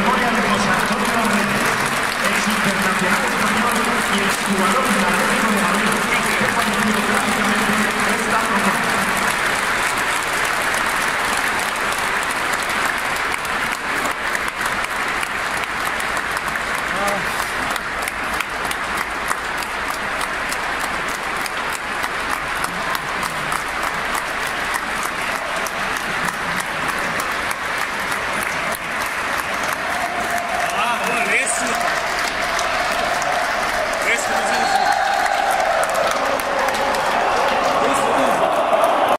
memoria de José Antonio Reyes, ex internacional español y exjugador de